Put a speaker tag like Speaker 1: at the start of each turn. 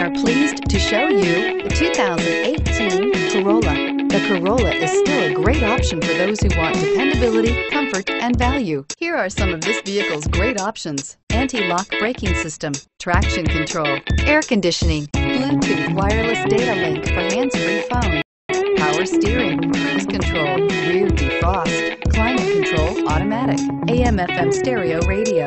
Speaker 1: are pleased to show you the 2018 Corolla. The Corolla is still a great option for those who want dependability, comfort, and value. Here are some of this vehicle's great options. Anti-lock braking system, traction control, air conditioning, Bluetooth wireless data link for hands-free phone, power steering, cruise control, rear defrost, climate control automatic, AM FM stereo radio,